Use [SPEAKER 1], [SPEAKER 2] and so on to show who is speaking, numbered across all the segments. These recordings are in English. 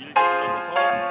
[SPEAKER 1] 1대 물러서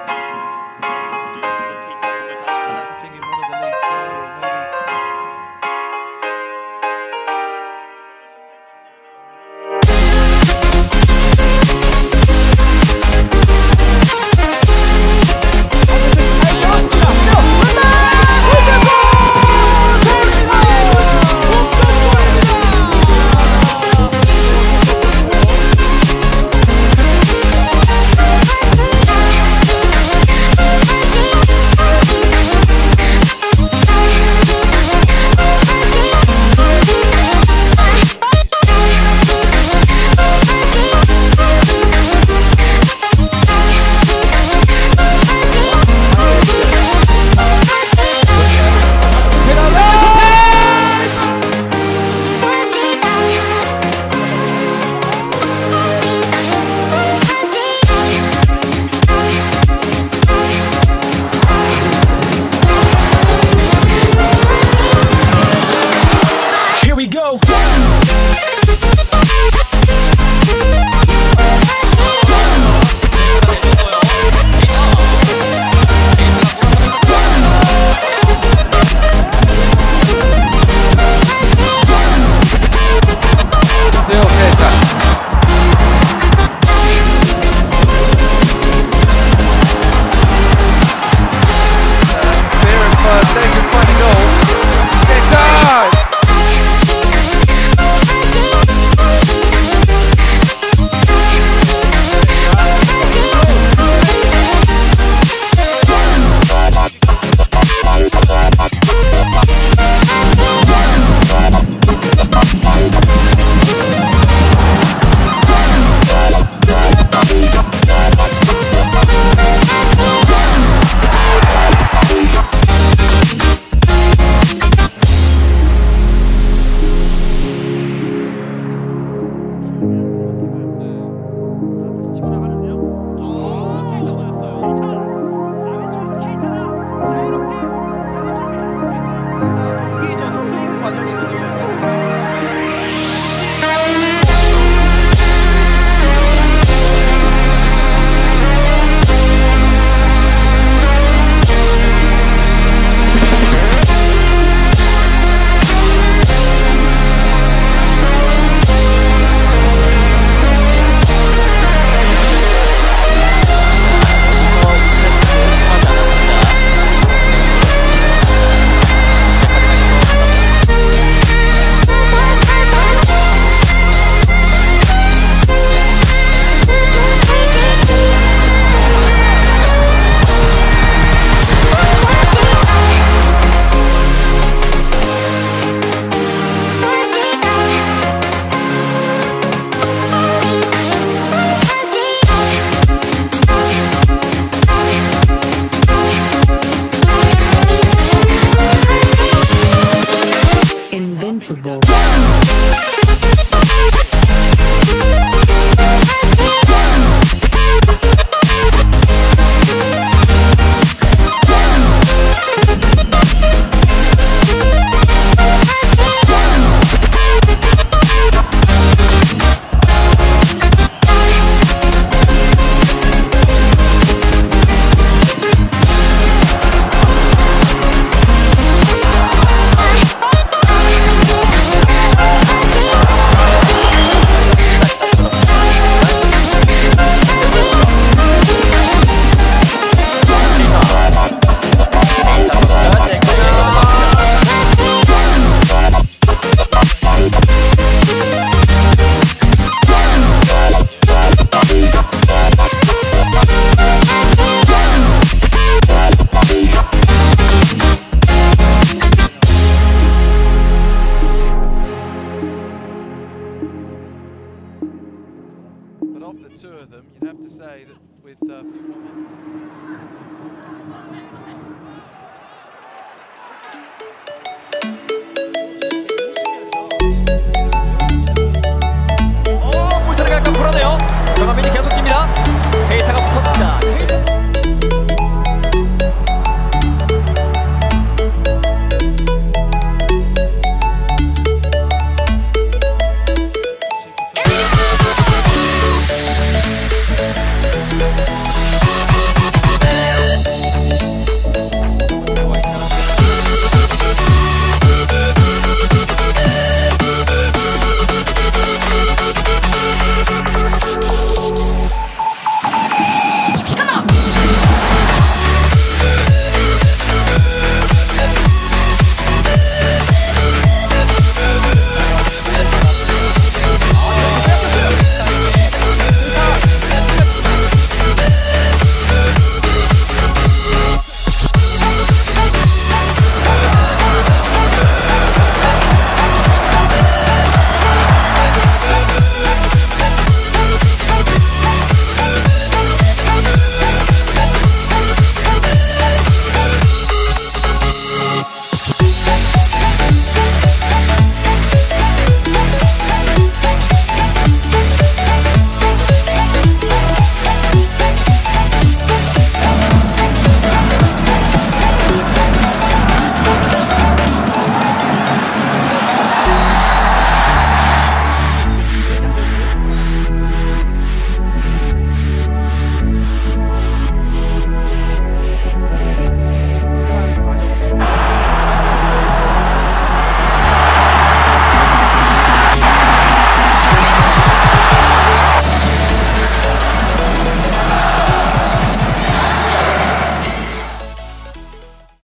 [SPEAKER 2] with a few more months.